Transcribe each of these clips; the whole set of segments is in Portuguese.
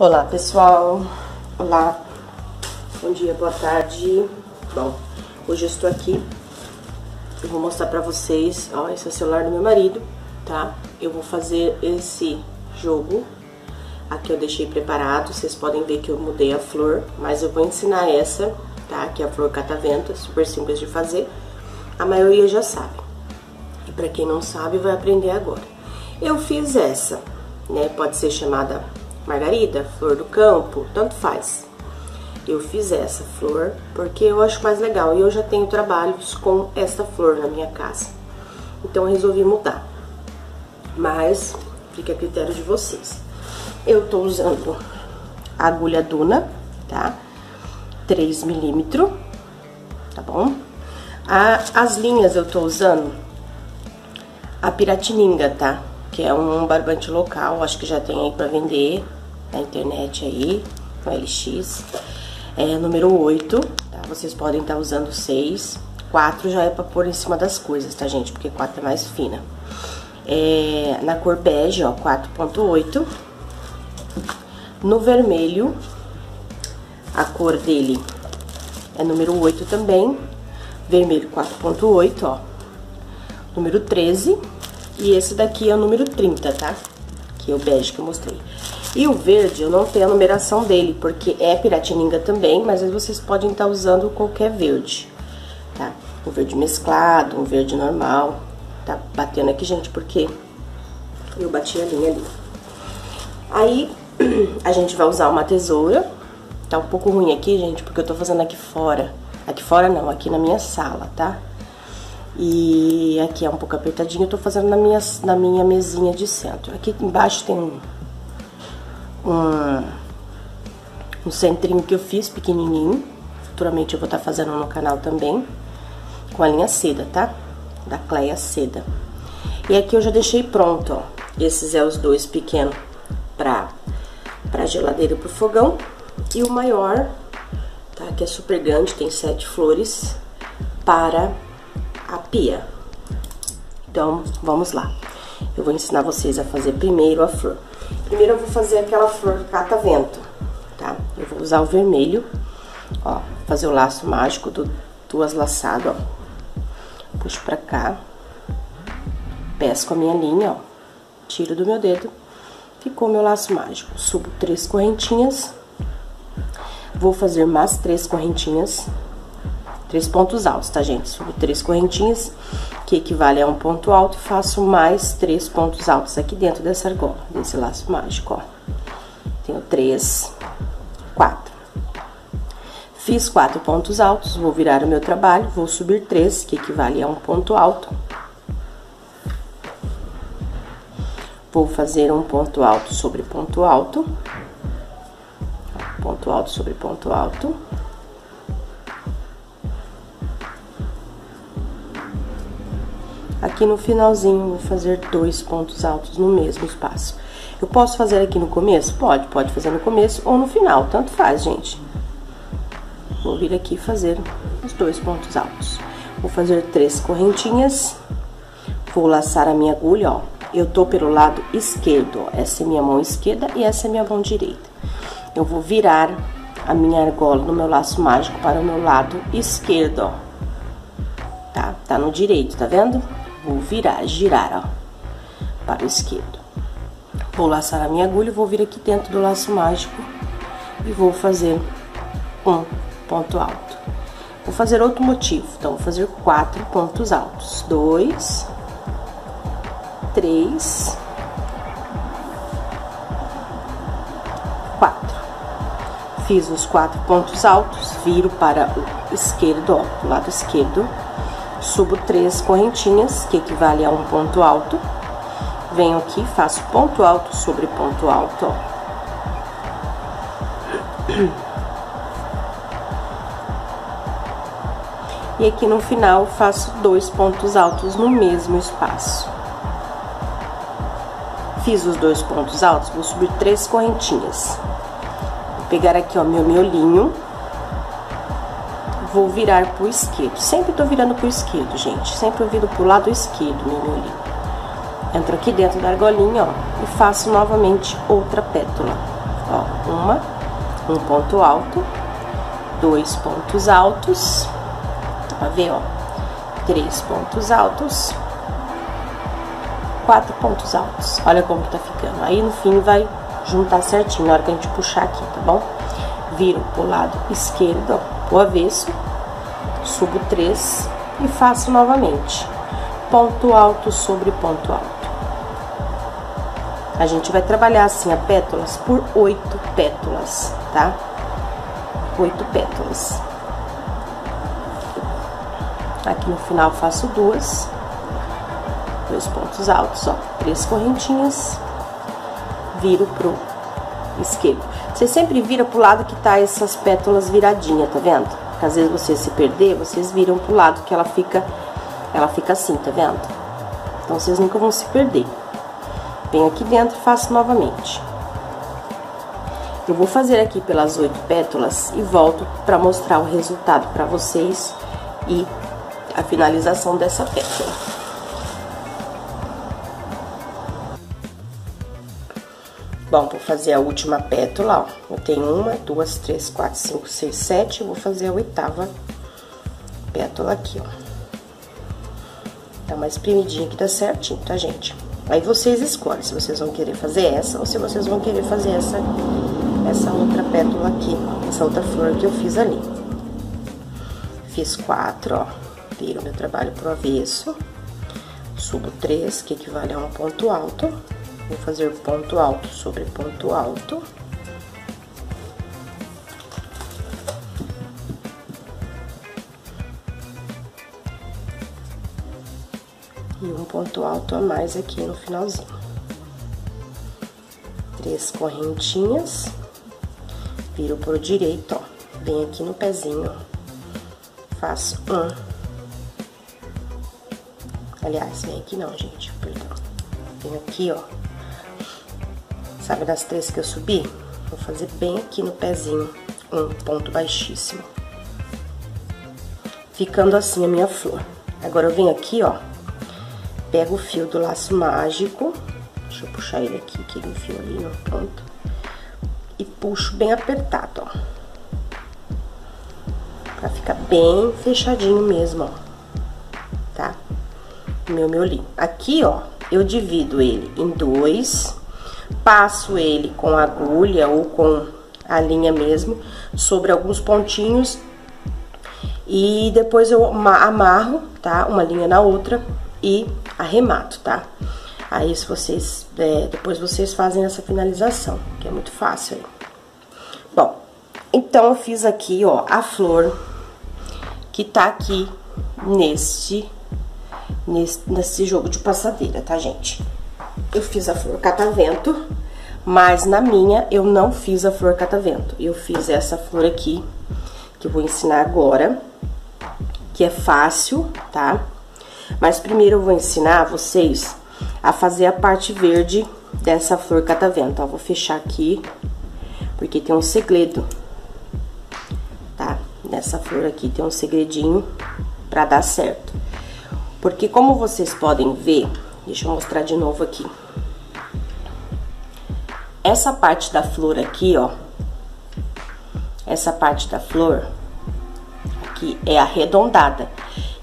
Olá pessoal, olá, bom dia, boa tarde. Bom, hoje eu estou aqui, eu vou mostrar pra vocês, ó, esse é o celular do meu marido, tá? Eu vou fazer esse jogo, aqui eu deixei preparado, vocês podem ver que eu mudei a flor, mas eu vou ensinar essa, tá? Que é a flor catavento, super simples de fazer, a maioria já sabe. E pra quem não sabe, vai aprender agora. Eu fiz essa, né? Pode ser chamada margarida, flor do campo, tanto faz. Eu fiz essa flor porque eu acho mais legal e eu já tenho trabalhos com essa flor na minha casa. Então eu resolvi mudar. Mas fica a critério de vocês. Eu tô usando a agulha Duna, tá? 3 milímetros, tá bom? A, as linhas eu tô usando a Piratininga, tá? Que é um barbante local, acho que já tem aí pra vender na internet aí, no LX. É número 8, tá? Vocês podem estar tá usando 6. 4 já é pra pôr em cima das coisas, tá, gente? Porque 4 é mais fina. É, na cor bege, ó, 4.8. No vermelho, a cor dele é número 8 também. Vermelho 4.8, ó. Número 13. E esse daqui é o número 30, tá? Que é o bege que eu mostrei. E o verde, eu não tenho a numeração dele, porque é piratininga também, mas vocês podem estar usando qualquer verde, tá? Um verde mesclado, um verde normal. Tá batendo aqui, gente, porque eu bati a linha ali. Aí, a gente vai usar uma tesoura. Tá um pouco ruim aqui, gente, porque eu tô fazendo aqui fora. Aqui fora não, aqui na minha sala, tá? E aqui é um pouco apertadinho, eu tô fazendo na minha, na minha mesinha de centro. Aqui embaixo tem um um, um centrinho que eu fiz pequenininho. Futuramente eu vou estar tá fazendo no canal também, com a linha seda, tá? Da Cleia Seda. E aqui eu já deixei pronto, ó. Esses é os dois pequenos pra, pra geladeira e pro fogão. E o maior, tá? Que é super grande, tem sete flores, para a pia. Então, vamos lá. Eu vou ensinar vocês a fazer primeiro a flor. Primeiro eu vou fazer aquela flor catavento, tá? Eu vou usar o vermelho, ó, fazer o laço mágico do duas laçadas, ó. Puxo pra cá, pesco a minha linha, ó, tiro do meu dedo, ficou meu laço mágico. Subo três correntinhas, vou fazer mais três correntinhas, três pontos altos, tá, gente? Subo três correntinhas que equivale a um ponto alto, faço mais três pontos altos aqui dentro dessa argola, desse laço mágico, ó. Tenho três, quatro. Fiz quatro pontos altos, vou virar o meu trabalho, vou subir três, que equivale a um ponto alto. Vou fazer um ponto alto sobre ponto alto. Ponto alto sobre ponto alto. Aqui no finalzinho, vou fazer dois pontos altos no mesmo espaço. Eu posso fazer aqui no começo? Pode, pode fazer no começo ou no final, tanto faz, gente. Vou vir aqui fazer os dois pontos altos. Vou fazer três correntinhas, vou laçar a minha agulha, ó. Eu tô pelo lado esquerdo, ó. Essa é minha mão esquerda e essa é minha mão direita. Eu vou virar a minha argola no meu laço mágico para o meu lado esquerdo, ó. Tá? Tá no direito, tá vendo? Vou virar, girar, ó, para o esquerdo. Vou laçar a minha agulha, vou vir aqui dentro do laço mágico e vou fazer um ponto alto. Vou fazer outro motivo, então, vou fazer quatro pontos altos. Dois, três, quatro. Fiz os quatro pontos altos, viro para o esquerdo, ó, do lado esquerdo subo três correntinhas, que equivale a um ponto alto. Venho aqui, faço ponto alto sobre ponto alto, ó. E aqui no final, faço dois pontos altos no mesmo espaço. Fiz os dois pontos altos, vou subir três correntinhas. Vou pegar aqui, ó, meu miolinho vou virar pro esquerdo. Sempre tô virando pro esquerdo, gente. Sempre eu viro pro lado esquerdo, meu olhinho. Entro aqui dentro da argolinha, ó, e faço novamente outra pétala. Ó, uma, um ponto alto, dois pontos altos, pra ver, ó, três pontos altos, quatro pontos altos. Olha como tá ficando. Aí no fim vai juntar certinho na hora que a gente puxar aqui, tá bom? Viro pro lado esquerdo, ó, o avesso, subo três e faço novamente. Ponto alto sobre ponto alto. A gente vai trabalhar assim a pétalas por oito pétalas, tá? Oito pétalas. Aqui no final faço duas, dois pontos altos, ó, três correntinhas, viro pro esquerdo. Você sempre vira pro lado que tá essas pétalas viradinha, tá vendo? Porque às vezes você se perder, vocês viram pro lado que ela fica, ela fica assim, tá vendo? Então vocês nunca vão se perder. Venho aqui dentro e faço novamente. Eu vou fazer aqui pelas oito pétalas e volto para mostrar o resultado para vocês e a finalização dessa pétala. Bom, vou fazer a última pétala, ó. Eu tenho uma, duas, três, quatro, cinco, seis, sete. Vou fazer a oitava pétala aqui, ó. Dá uma espremidinha que dá certinho, tá, gente? Aí vocês escolhem se vocês vão querer fazer essa ou se vocês vão querer fazer essa, essa outra pétala aqui, essa outra flor que eu fiz ali. Fiz quatro, ó. Viro meu trabalho pro avesso. Subo três, que equivale a um ponto alto. Vou fazer ponto alto sobre ponto alto. e um ponto alto a mais aqui no finalzinho. Três correntinhas, viro pro direito, ó, vem aqui no pezinho, faço um. Aliás, vem aqui não, gente, perdão. Vem aqui, ó. Sabe das três que eu subi? Vou fazer bem aqui no pezinho, um ponto baixíssimo. Ficando assim a minha flor. Agora eu venho aqui, ó, pego o fio do laço mágico, deixa eu puxar ele aqui, que ele enfiou ali no ponto, e puxo bem apertado, ó. Pra ficar bem fechadinho mesmo, ó, tá? Meu miolinho. Aqui, ó, eu divido ele em dois, passo ele com agulha ou com a linha mesmo, sobre alguns pontinhos, e depois eu amarro, tá? Uma linha na outra e arremato, tá? Aí se vocês, é, depois vocês fazem essa finalização, que é muito fácil aí. Bom, então eu fiz aqui, ó, a flor que tá aqui neste, nesse, nesse jogo de passadeira, tá, gente? Eu fiz a flor catavento, mas na minha eu não fiz a flor catavento. Eu fiz essa flor aqui, que eu vou ensinar agora, que é fácil, tá? Mas primeiro eu vou ensinar vocês a fazer a parte verde dessa flor catavento. Ó, vou fechar aqui, porque tem um segredo, tá? Nessa flor aqui tem um segredinho pra dar certo. Porque como vocês podem ver, deixa eu mostrar de novo aqui. Essa parte da flor aqui, ó, essa parte da flor aqui é arredondada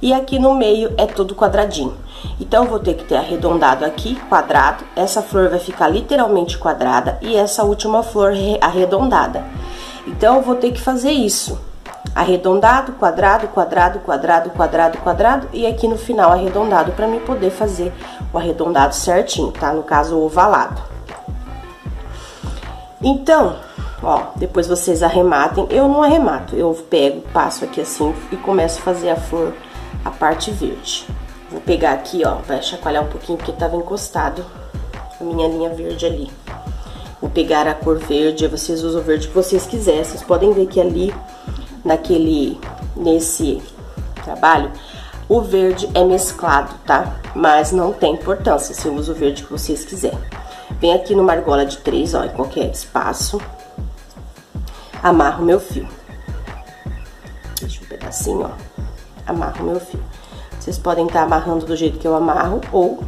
e aqui no meio é tudo quadradinho. Então, eu vou ter que ter arredondado aqui, quadrado, essa flor vai ficar literalmente quadrada e essa última flor arredondada. Então, eu vou ter que fazer isso. Arredondado, quadrado, quadrado, quadrado, quadrado, quadrado e aqui no final arredondado para mim poder fazer o arredondado certinho, tá? No caso, ovalado. Então, ó, depois vocês arrematem. Eu não arremato, eu pego, passo aqui assim e começo a fazer a flor a parte verde. Vou pegar aqui, ó, vai chacoalhar um pouquinho porque tava encostado a minha linha verde ali. Vou pegar a cor verde, vocês usam o verde que vocês quiserem. Vocês podem ver que ali, naquele, nesse trabalho, o verde é mesclado, tá? Mas não tem importância, você usa o verde que vocês quiserem. Vem aqui numa argola de três, ó, em qualquer espaço. Amarro meu fio. Deixa um pedacinho, ó amarro meu fio. Vocês podem estar tá amarrando do jeito que eu amarro ou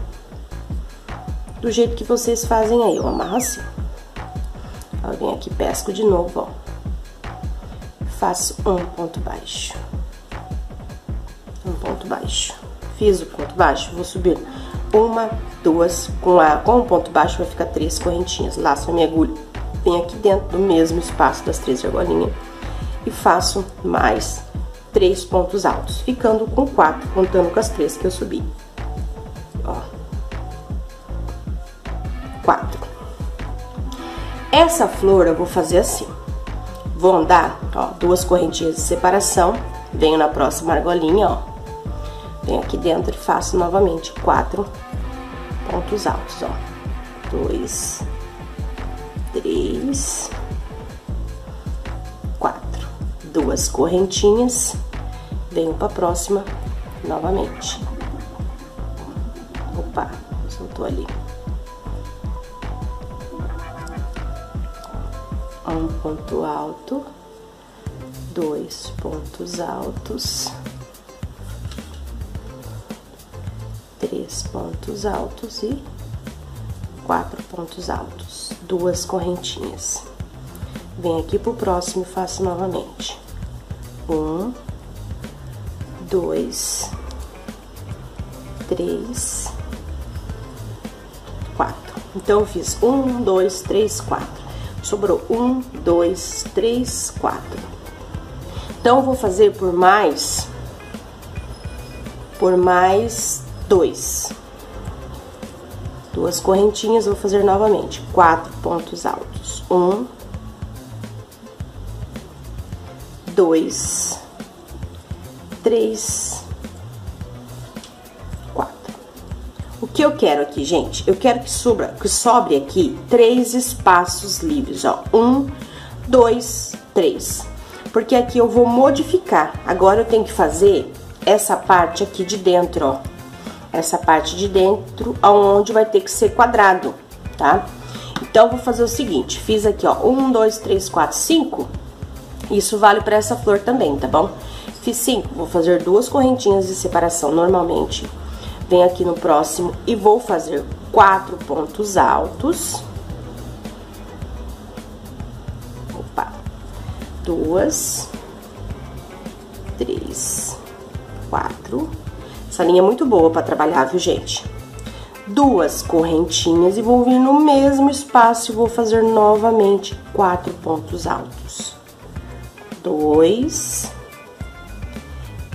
do jeito que vocês fazem aí, eu amarro assim. Eu venho aqui, pesco de novo, ó. Faço um ponto baixo. Um ponto baixo. Fiz o ponto baixo, vou subir uma, duas, com a com o ponto baixo vai ficar três correntinhas. Laço a minha agulha, venho aqui dentro do mesmo espaço das três argolinhas e faço mais três pontos altos, ficando com quatro, contando com as três que eu subi. Ó. Quatro. Essa flor eu vou fazer assim. Vou andar, ó, duas correntinhas de separação, venho na próxima argolinha, ó. Venho aqui dentro e faço novamente quatro pontos altos, ó. Dois, três, quatro. Duas correntinhas, venho pra próxima novamente. Opa, soltou ali. Um ponto alto, dois pontos altos, três pontos altos e quatro pontos altos, duas correntinhas. Venho aqui pro próximo e faço novamente. Um, dois, três, quatro. Então, eu fiz um, dois, três, quatro. Sobrou um, dois, três, quatro. Então, vou fazer por mais, por mais dois. Duas correntinhas, vou fazer novamente. Quatro pontos altos. Um, dois, três, O que eu quero aqui, gente? Eu quero que, sobra, que sobre aqui três espaços livres, ó. Um, dois, três. Porque aqui eu vou modificar. Agora eu tenho que fazer essa parte aqui de dentro, ó. Essa parte de dentro, aonde vai ter que ser quadrado, tá? Então, vou fazer o seguinte, fiz aqui, ó, um, dois, três, quatro, cinco. Isso vale para essa flor também, tá bom? Fiz cinco, vou fazer duas correntinhas de separação normalmente. Venho aqui no próximo e vou fazer quatro pontos altos. Opa. Duas. Três. Quatro. Essa linha é muito boa para trabalhar, viu, gente? Duas correntinhas e vou vir no mesmo espaço e vou fazer novamente quatro pontos altos. Dois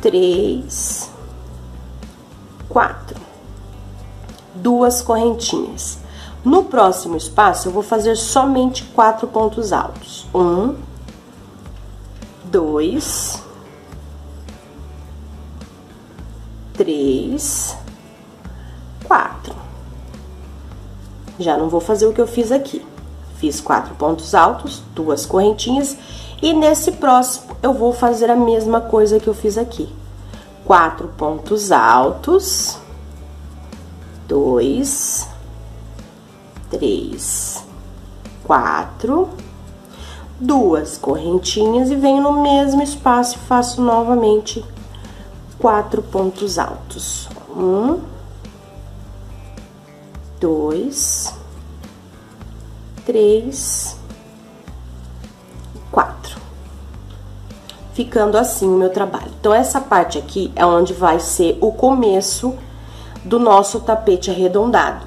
três, quatro. Duas correntinhas. No próximo espaço, eu vou fazer somente quatro pontos altos. Um, dois, três, quatro. Já não vou fazer o que eu fiz aqui. Fiz quatro pontos altos, duas correntinhas e nesse próximo, eu vou fazer a mesma coisa que eu fiz aqui. Quatro pontos altos. Dois. Três. Quatro. Duas correntinhas e venho no mesmo espaço e faço novamente quatro pontos altos. Um. Dois. Três ficando assim o meu trabalho. Então, essa parte aqui é onde vai ser o começo do nosso tapete arredondado,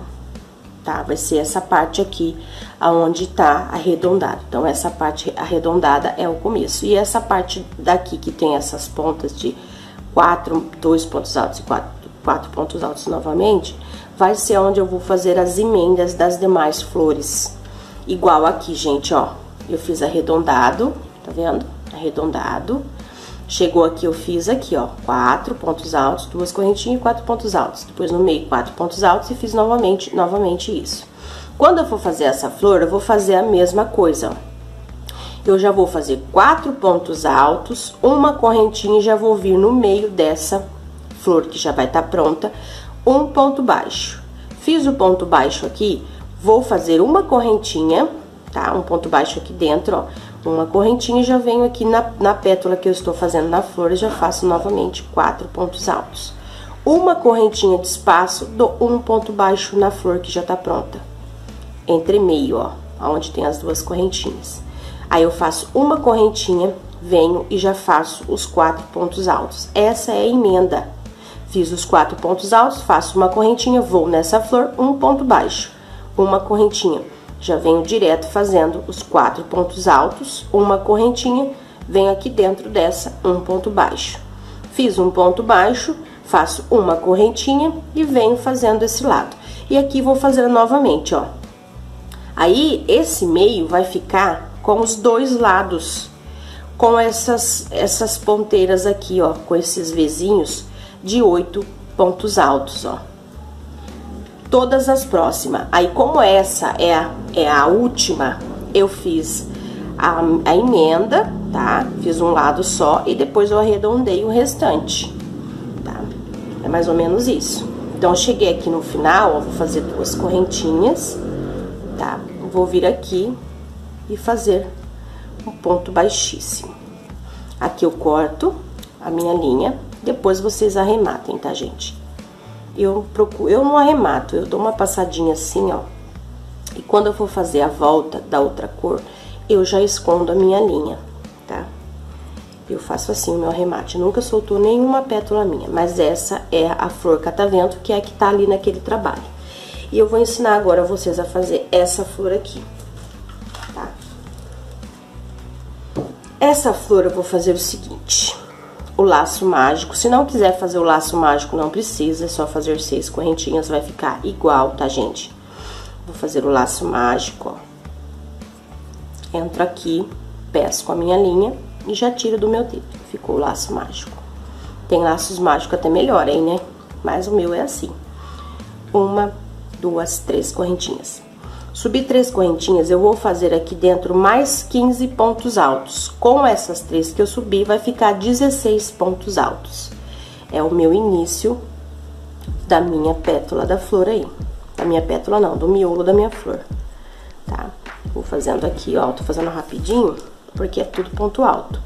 tá? Vai ser essa parte aqui, aonde tá arredondado. Então, essa parte arredondada é o começo. E essa parte daqui, que tem essas pontas de quatro, dois pontos altos e quatro, quatro pontos altos novamente, vai ser onde eu vou fazer as emendas das demais flores. Igual aqui, gente, ó. Eu fiz arredondado, tá vendo? arredondado. Chegou aqui, eu fiz aqui, ó, quatro pontos altos, duas correntinhas e quatro pontos altos. Depois no meio, quatro pontos altos e fiz novamente, novamente isso. Quando eu for fazer essa flor, eu vou fazer a mesma coisa, ó. Eu já vou fazer quatro pontos altos, uma correntinha e já vou vir no meio dessa flor que já vai estar tá pronta, um ponto baixo. Fiz o ponto baixo aqui, vou fazer uma correntinha, tá? Um ponto baixo aqui dentro, ó uma correntinha e já venho aqui na, na pétala que eu estou fazendo na flor e já faço novamente quatro pontos altos. Uma correntinha de espaço, dou um ponto baixo na flor que já tá pronta. Entre meio, ó. onde tem as duas correntinhas. Aí eu faço uma correntinha, venho e já faço os quatro pontos altos. Essa é a emenda. Fiz os quatro pontos altos, faço uma correntinha, vou nessa flor, um ponto baixo, uma correntinha. Já venho direto fazendo os quatro pontos altos, uma correntinha, venho aqui dentro dessa, um ponto baixo. Fiz um ponto baixo, faço uma correntinha e venho fazendo esse lado. E aqui vou fazer novamente, ó. Aí, esse meio vai ficar com os dois lados, com essas, essas ponteiras aqui, ó, com esses vizinhos de oito pontos altos, ó. Todas as próximas. Aí, como essa é a, é a última, eu fiz a, a emenda, tá? Fiz um lado só e depois eu arredondei o restante, tá? É mais ou menos isso. Então, cheguei aqui no final, ó, vou fazer duas correntinhas, tá? Vou vir aqui e fazer um ponto baixíssimo. Aqui eu corto a minha linha, depois vocês arrematem, tá, gente? Eu procuro, eu não arremato, eu dou uma passadinha assim, ó. E quando eu for fazer a volta da outra cor, eu já escondo a minha linha, tá? Eu faço assim o meu arremate. Nunca soltou nenhuma pétala minha, mas essa é a flor catavento, que é a que tá ali naquele trabalho. E eu vou ensinar agora vocês a fazer essa flor aqui, tá? Essa flor eu vou fazer o seguinte, o laço mágico, se não quiser fazer o laço mágico, não precisa, é só fazer seis correntinhas, vai ficar igual, tá, gente? Vou fazer o laço mágico, ó entro aqui, pesco a minha linha e já tiro do meu dedo. Ficou o laço mágico. Tem laços mágicos até melhor, hein, né? Mas o meu é assim. Uma, duas, três correntinhas. Subi três correntinhas, eu vou fazer aqui dentro mais 15 pontos altos. Com essas três que eu subi, vai ficar 16 pontos altos. É o meu início da minha pétala da flor aí. Da minha pétala não, do miolo da minha flor, tá? Vou fazendo aqui, ó, tô fazendo rapidinho, porque é tudo ponto alto.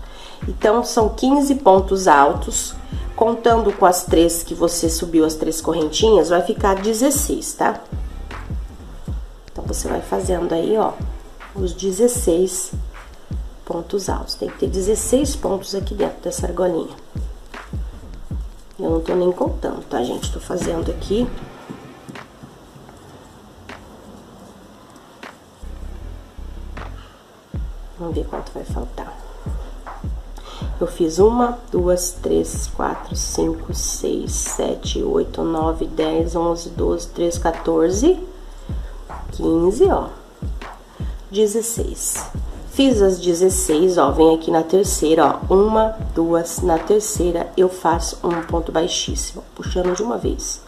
Então, são 15 pontos altos, contando com as três que você subiu as três correntinhas, vai ficar 16, tá? Você vai fazendo aí, ó, os 16 pontos altos. Tem que ter 16 pontos aqui dentro dessa argolinha. Eu não tô nem contando, tá, gente? Tô fazendo aqui Vamos ver quanto vai faltar. Eu fiz uma, duas, três, quatro, cinco, seis, sete, oito, nove, dez, onze, doze, treze, 14, 15, ó. 16. Fiz as 16, ó, vem aqui na terceira, ó, uma, duas, na terceira eu faço um ponto baixíssimo, puxando de uma vez.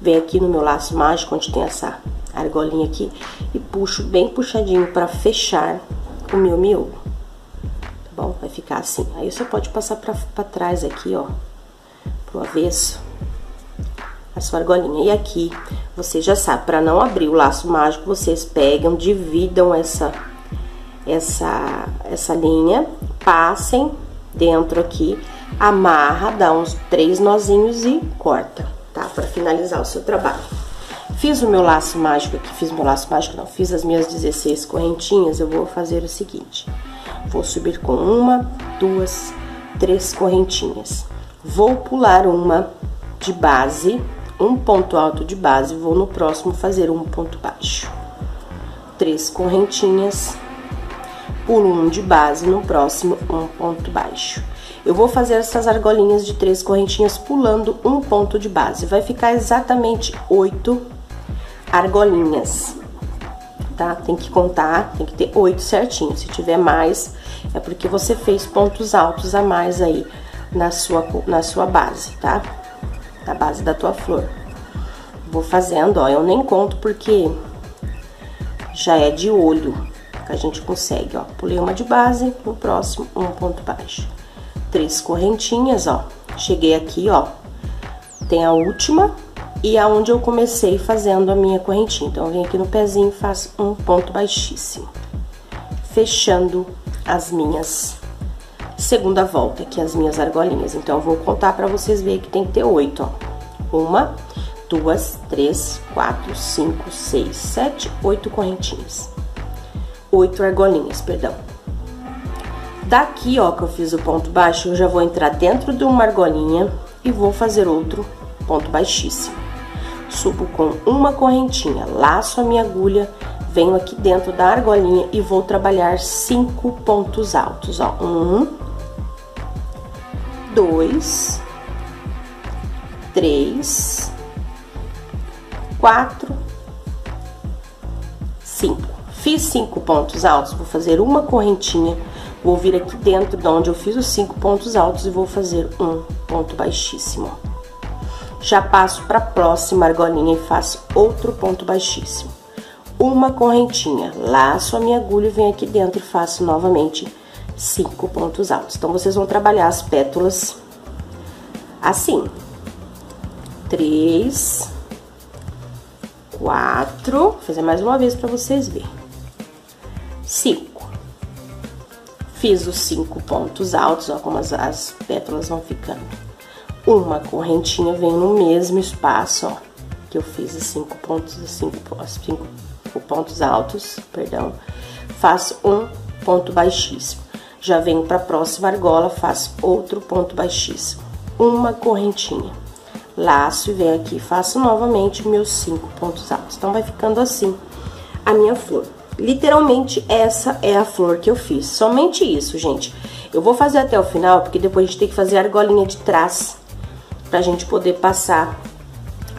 Vem aqui no meu laço mágico, onde tem essa argolinha aqui, e puxo bem puxadinho para fechar o meu miolo. Tá bom? Vai ficar assim. Aí você pode passar pra, pra trás aqui, ó, pro avesso, a sua argolinha. E aqui, você já sabe, para não abrir o laço mágico, vocês pegam, dividam essa, essa, essa linha, passem dentro aqui, amarra, dá uns três nozinhos e corta, tá? Para finalizar o seu trabalho. Fiz o meu laço mágico aqui, fiz meu laço mágico não, fiz as minhas 16 correntinhas, eu vou fazer o seguinte. Vou subir com uma, duas, três correntinhas. Vou pular uma de base, um ponto alto de base, vou no próximo fazer um ponto baixo. Três correntinhas, pulo um de base, no próximo um ponto baixo. Eu vou fazer essas argolinhas de três correntinhas pulando um ponto de base. Vai ficar exatamente oito argolinhas, tá? Tem que contar, tem que ter oito certinho. Se tiver mais, é porque você fez pontos altos a mais aí na sua, na sua base, tá? Na base da tua flor. Vou fazendo, ó, eu nem conto porque já é de olho que a gente consegue, ó. Pulei uma de base, no próximo, um ponto baixo. Três correntinhas, ó. Cheguei aqui, ó. Tem a última, e aonde eu comecei fazendo a minha correntinha. Então, eu venho aqui no pezinho e faço um ponto baixíssimo, fechando as minhas segunda volta, aqui as minhas argolinhas. Então, eu vou contar pra vocês verem que tem que ter oito, ó. Uma, duas, três, quatro, cinco, seis, sete, oito correntinhas. oito argolinhas, perdão. Daqui, ó, que eu fiz o ponto baixo, eu já vou entrar dentro de uma argolinha e vou fazer outro ponto baixíssimo. Subo com uma correntinha, laço a minha agulha, venho aqui dentro da argolinha e vou trabalhar cinco pontos altos, ó. Um, dois, três, quatro, cinco. Fiz cinco pontos altos, vou fazer uma correntinha, vou vir aqui dentro de onde eu fiz os cinco pontos altos e vou fazer um ponto baixíssimo. Já passo para a próxima argolinha e faço outro ponto baixíssimo. Uma correntinha, laço a minha agulha venho aqui dentro e faço novamente cinco pontos altos. Então, vocês vão trabalhar as pétalas assim. Três, quatro, vou fazer mais uma vez para vocês verem. Cinco. Fiz os cinco pontos altos, ó, como as, as pétalas vão ficando uma correntinha, venho no mesmo espaço, ó, que eu fiz os cinco pontos, os cinco, os cinco pontos altos, perdão, faço um ponto baixíssimo. Já venho para a próxima argola, faço outro ponto baixíssimo, uma correntinha, laço e venho aqui, faço novamente meus cinco pontos altos. Então, vai ficando assim a minha flor. Literalmente, essa é a flor que eu fiz. Somente isso, gente. Eu vou fazer até o final, porque depois a gente tem que fazer a argolinha de trás pra gente poder passar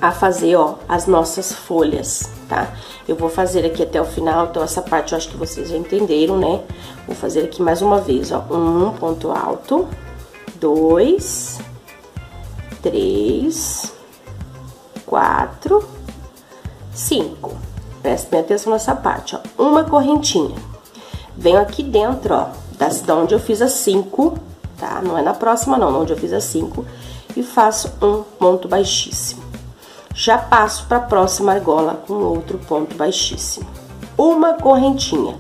a fazer, ó, as nossas folhas, tá? Eu vou fazer aqui até o final, então essa parte eu acho que vocês já entenderam, né? Vou fazer aqui mais uma vez, ó, um ponto alto, dois, três, quatro, cinco. Preste bem atenção nessa parte, ó, uma correntinha. Venho aqui dentro, ó, da onde eu fiz as cinco, tá? Não é na próxima não, onde eu fiz as cinco e faço um ponto baixíssimo. Já passo para a próxima argola com outro ponto baixíssimo. Uma correntinha,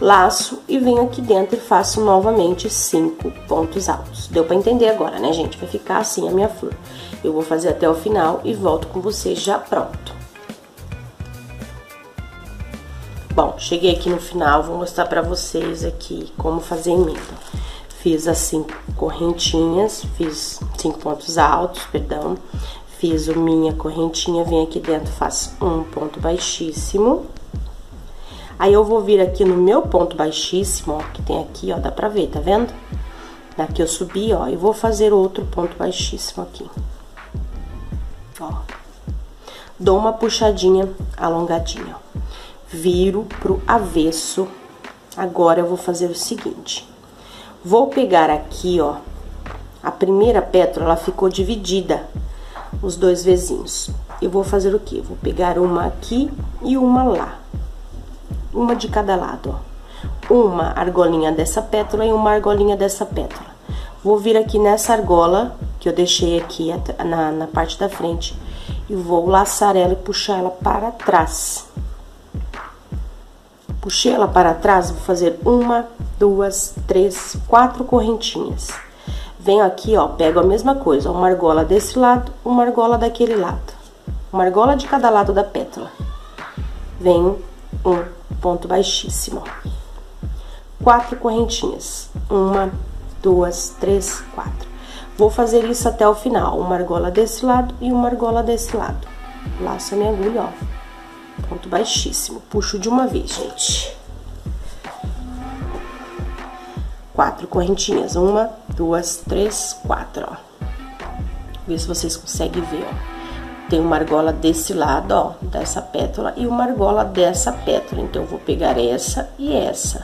laço e venho aqui dentro e faço novamente cinco pontos altos. Deu para entender agora, né, gente? Vai ficar assim a minha flor. Eu vou fazer até o final e volto com vocês já pronto. Bom, cheguei aqui no final, vou mostrar para vocês aqui como fazer emenda. Fiz as cinco correntinhas, fiz cinco pontos altos, perdão. Fiz minha correntinha, vem aqui dentro, faço um ponto baixíssimo. Aí, eu vou vir aqui no meu ponto baixíssimo, ó, que tem aqui, ó, dá pra ver, tá vendo? Daqui eu subi, ó, e vou fazer outro ponto baixíssimo aqui. Ó. Dou uma puxadinha alongadinha, ó. Viro pro avesso. Agora, eu vou fazer o seguinte. Vou pegar aqui, ó, a primeira pétala, ela ficou dividida, os dois vizinhos. Eu vou fazer o quê? Vou pegar uma aqui e uma lá. Uma de cada lado, ó. Uma argolinha dessa pétala e uma argolinha dessa pétala. Vou vir aqui nessa argola, que eu deixei aqui na, na parte da frente, e vou laçar ela e puxar ela para trás. Puxei ela para trás, vou fazer uma, duas, três, quatro correntinhas. Venho aqui, ó, pego a mesma coisa, uma argola desse lado, uma argola daquele lado. Uma argola de cada lado da pétala. Venho um ponto baixíssimo. Quatro correntinhas. Uma, duas, três, quatro. Vou fazer isso até o final. Uma argola desse lado e uma argola desse lado. Laço a minha agulha, ó ponto baixíssimo. Puxo de uma vez, gente. Quatro correntinhas. Uma, duas, três, quatro, ó. Vê se vocês conseguem ver, ó. Tem uma argola desse lado, ó, dessa pétala, e uma argola dessa pétala. Então, eu vou pegar essa e essa.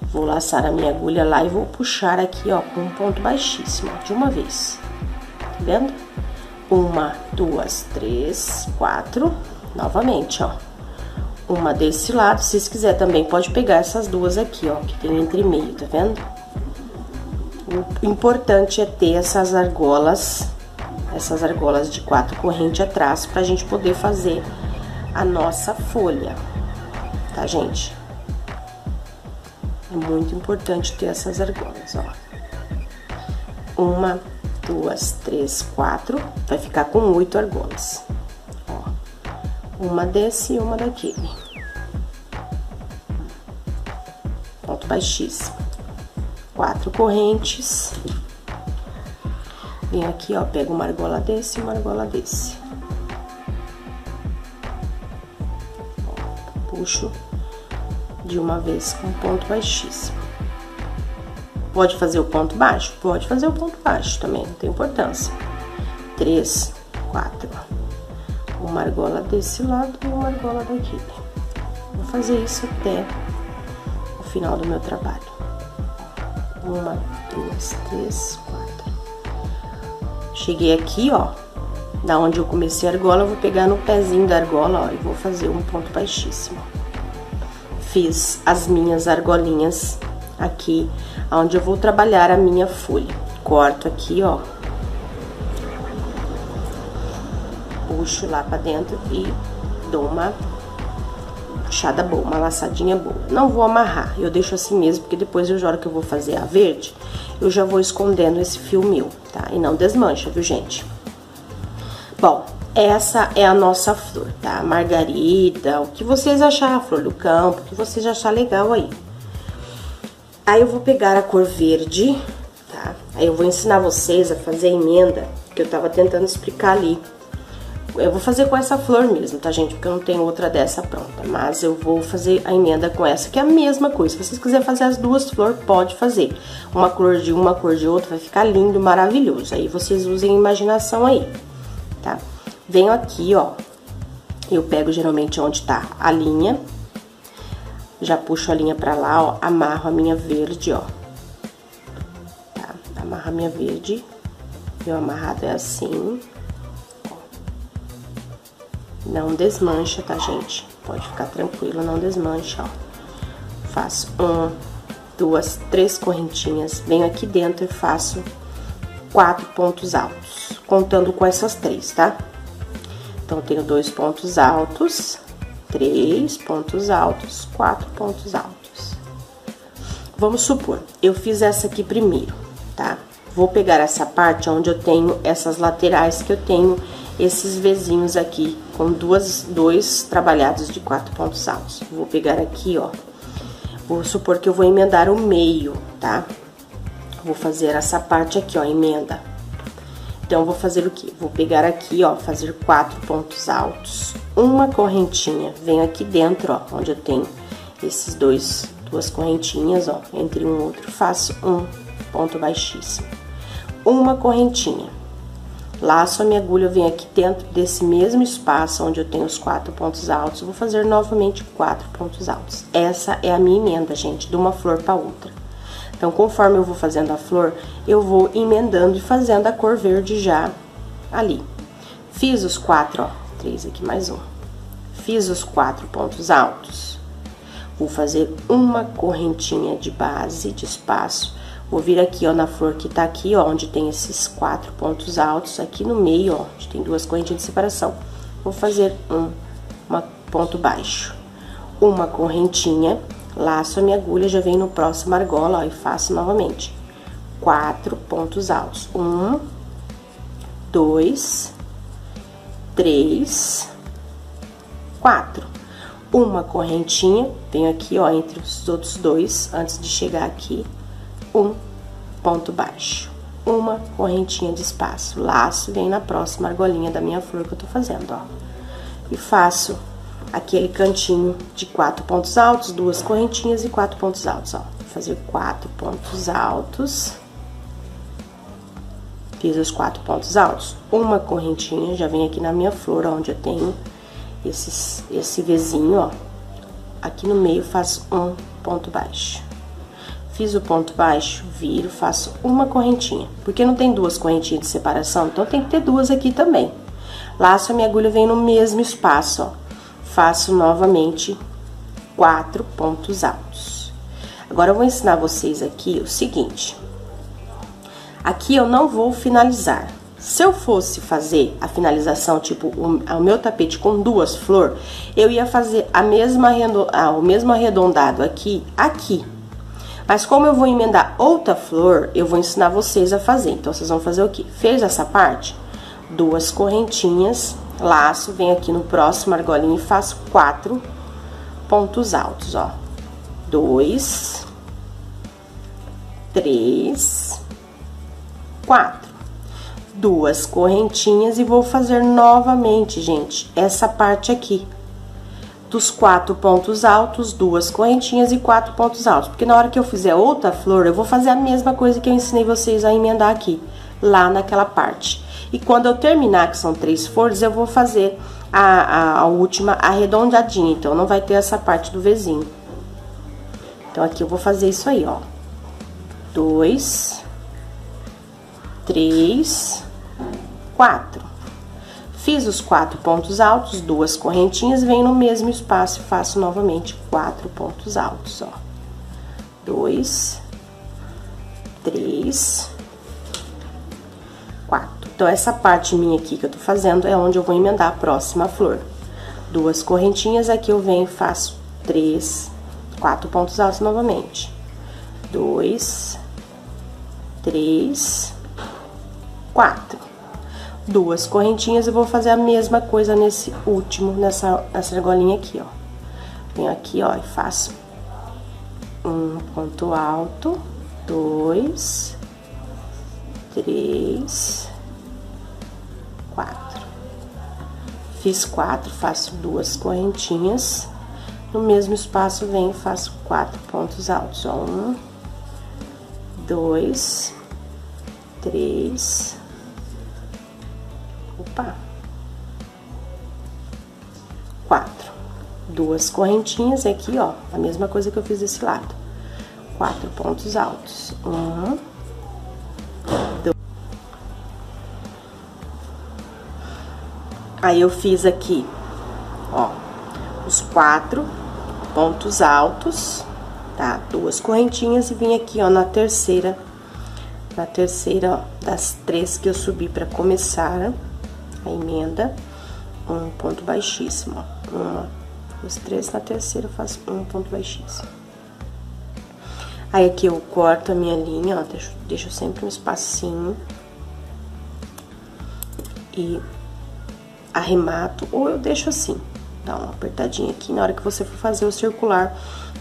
Vou laçar a minha agulha lá e vou puxar aqui, ó, com um ponto baixíssimo, ó, de uma vez. Tá vendo? Uma, duas, três, quatro novamente, ó. Uma desse lado, se vocês quiser também pode pegar essas duas aqui, ó, que tem entre meio, tá vendo? O importante é ter essas argolas, essas argolas de quatro correntes atrás, pra gente poder fazer a nossa folha, tá, gente? É muito importante ter essas argolas, ó. Uma, duas, três, quatro, vai ficar com oito argolas. Uma desse e uma daquele. ponto baixíssimo. Quatro correntes. Venho aqui, ó, pego uma argola desse e uma argola desse. Puxo de uma vez com ponto baixíssimo. Pode fazer o ponto baixo? Pode fazer o ponto baixo também, não tem importância. Três, quatro. Uma argola desse lado e uma argola daqui. Vou fazer isso até o final do meu trabalho. Uma, duas, três, quatro. Cheguei aqui, ó, da onde eu comecei a argola, eu vou pegar no pezinho da argola, ó, e vou fazer um ponto baixíssimo. Fiz as minhas argolinhas aqui, onde eu vou trabalhar a minha folha. Corto aqui, ó. Puxo lá pra dentro e dou uma puxada boa, uma laçadinha boa. Não vou amarrar, eu deixo assim mesmo, porque depois eu hora que eu vou fazer a verde, eu já vou escondendo esse fio meu, tá? E não desmancha, viu, gente? Bom, essa é a nossa flor, tá? Margarida, o que vocês acharem, a flor do campo, o que vocês acharem legal aí. Aí eu vou pegar a cor verde, tá? Aí eu vou ensinar vocês a fazer a emenda, que eu tava tentando explicar ali. Eu vou fazer com essa flor mesmo, tá, gente? Porque eu não tenho outra dessa pronta. Mas eu vou fazer a emenda com essa, que é a mesma coisa. Se vocês quiserem fazer as duas flores, pode fazer. Uma cor de uma, cor de outra, vai ficar lindo, maravilhoso. Aí vocês usem a imaginação aí, tá? Venho aqui, ó. Eu pego geralmente onde tá a linha. Já puxo a linha pra lá, ó. Amarro a minha verde, ó. Tá? Amarro a minha verde. Meu amarrado é assim. Não desmancha, tá, gente? Pode ficar tranquilo, não desmancha, ó. Faço um, duas, três correntinhas. Venho aqui dentro e faço quatro pontos altos, contando com essas três, tá? Então, tenho dois pontos altos, três pontos altos, quatro pontos altos. Vamos supor, eu fiz essa aqui primeiro, tá? Vou pegar essa parte onde eu tenho essas laterais que eu tenho esses vezinhos aqui com duas, dois trabalhados de quatro pontos altos. Vou pegar aqui, ó. Vou supor que eu vou emendar o meio, tá? Vou fazer essa parte aqui, ó, emenda. Então, vou fazer o quê? Vou pegar aqui, ó, fazer quatro pontos altos, uma correntinha. Venho aqui dentro, ó, onde eu tenho esses dois, duas correntinhas, ó, entre um outro, faço um ponto baixíssimo. Uma correntinha Laço a minha agulha, venho aqui dentro desse mesmo espaço onde eu tenho os quatro pontos altos, vou fazer novamente quatro pontos altos. Essa é a minha emenda, gente, de uma flor para outra. Então, conforme eu vou fazendo a flor, eu vou emendando e fazendo a cor verde já ali. Fiz os quatro, ó, três aqui mais um. Fiz os quatro pontos altos. Vou fazer uma correntinha de base, de espaço, Vou vir aqui, ó, na flor que tá aqui, ó, onde tem esses quatro pontos altos, aqui no meio, ó, onde tem duas correntinhas de separação. Vou fazer um uma ponto baixo, uma correntinha, laço a minha agulha, já vem no próximo argola, ó, e faço novamente. Quatro pontos altos. Um, dois, três, quatro. Uma correntinha, venho aqui, ó, entre os outros dois, antes de chegar aqui, um ponto baixo, uma correntinha de espaço, laço, vem na próxima argolinha da minha flor que eu tô fazendo, ó. E faço aquele cantinho de quatro pontos altos, duas correntinhas e quatro pontos altos, ó. Vou fazer quatro pontos altos. Fiz os quatro pontos altos, uma correntinha, já vem aqui na minha flor, onde eu tenho esses, esse Vzinho, ó. Aqui no meio faço um ponto baixo. Fiz o ponto baixo, viro, faço uma correntinha. Porque não tem duas correntinhas de separação, então tem que ter duas aqui também. Laço a minha agulha, vem no mesmo espaço, ó. Faço novamente quatro pontos altos. Agora, eu vou ensinar vocês aqui o seguinte. Aqui eu não vou finalizar. Se eu fosse fazer a finalização, tipo, o, o meu tapete com duas flores, eu ia fazer a mesma, o mesmo arredondado aqui, aqui, mas como eu vou emendar outra flor, eu vou ensinar vocês a fazer. Então, vocês vão fazer o quê? Fez essa parte? Duas correntinhas, laço, venho aqui no próximo argolinho e faço quatro pontos altos, ó. Dois, três, quatro. Duas correntinhas e vou fazer novamente, gente, essa parte aqui. Dos quatro pontos altos, duas correntinhas e quatro pontos altos. Porque na hora que eu fizer outra flor, eu vou fazer a mesma coisa que eu ensinei vocês a emendar aqui, lá naquela parte. E quando eu terminar, que são três flores, eu vou fazer a, a, a última arredondadinha. Então, não vai ter essa parte do vizinho. Então, aqui eu vou fazer isso aí, ó. Dois, três, quatro. Fiz os quatro pontos altos, duas correntinhas, venho no mesmo espaço e faço novamente quatro pontos altos, ó. Dois, três, quatro. Então, essa parte minha aqui que eu tô fazendo é onde eu vou emendar a próxima flor. Duas correntinhas, aqui eu venho e faço três, quatro pontos altos novamente. Dois, três, quatro. Duas correntinhas, eu vou fazer a mesma coisa nesse último, nessa, nessa argolinha aqui, ó. Venho aqui, ó, e faço um ponto alto, dois, três, quatro. Fiz quatro, faço duas correntinhas. No mesmo espaço, venho e faço quatro pontos altos, ó. Um, dois, três, opa, quatro. Duas correntinhas aqui, ó, a mesma coisa que eu fiz desse lado. Quatro pontos altos. Um, dois. Aí, eu fiz aqui, ó, os quatro pontos altos tá? Duas correntinhas e vim aqui, ó, na terceira, na terceira, ó, das três que eu subi pra começar a emenda, um ponto baixíssimo. Uma, duas, três, na terceira eu faço um ponto baixíssimo. Aí, aqui eu corto a minha linha, ó, deixo, deixo sempre um espacinho. E arremato, ou eu deixo assim, dá uma apertadinha aqui. Na hora que você for fazer o circular,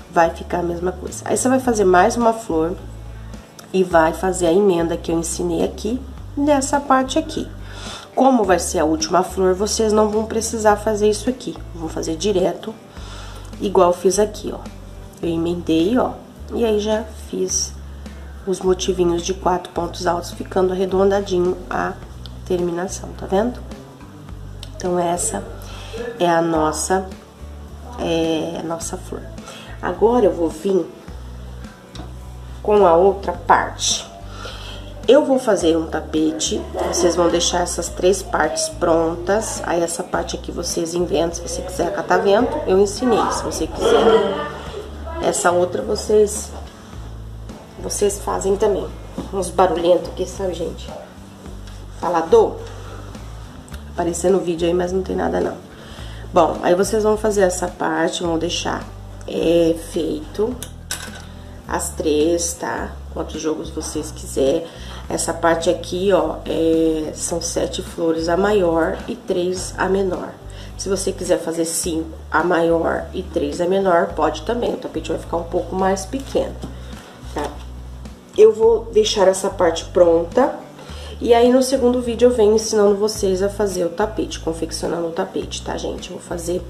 vai ficar a mesma coisa. Aí, você vai fazer mais uma flor e vai fazer a emenda que eu ensinei aqui, nessa parte aqui. Como vai ser a última flor, vocês não vão precisar fazer isso aqui. Vão fazer direto, igual fiz aqui, ó. Eu emendei, ó, e aí já fiz os motivinhos de quatro pontos altos, ficando arredondadinho a terminação, tá vendo? Então, essa é a nossa, é, a nossa flor. Agora eu vou vir com a outra parte. Eu vou fazer um tapete, vocês vão deixar essas três partes prontas. Aí essa parte aqui vocês inventam, se você quiser catavento, eu ensinei, se você quiser. Essa outra vocês vocês fazem também. Uns barulhentos aqui, sabe, gente? Falador. Aparecendo no vídeo aí, mas não tem nada não. Bom, aí vocês vão fazer essa parte, vão deixar é feito as três, tá? Quantos jogos vocês quiser. Essa parte aqui, ó, é, são sete flores a maior e três a menor. Se você quiser fazer cinco a maior e três a menor, pode também. O tapete vai ficar um pouco mais pequeno, tá? Eu vou deixar essa parte pronta. E aí, no segundo vídeo, eu venho ensinando vocês a fazer o tapete, confeccionando o tapete, tá, gente? Eu vou fazer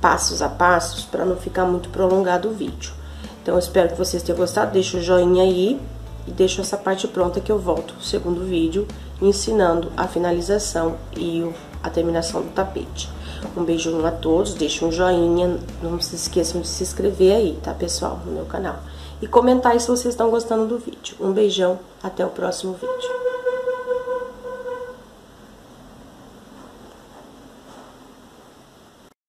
passos a passos para não ficar muito prolongado o vídeo. Então, eu espero que vocês tenham gostado. Deixa o joinha aí e deixo essa parte pronta que eu volto no segundo vídeo ensinando a finalização e a terminação do tapete. Um beijão a todos, deixa um joinha, não se esqueçam de se inscrever aí, tá, pessoal, no meu canal. E comentar aí se vocês estão gostando do vídeo. Um beijão, até o próximo vídeo.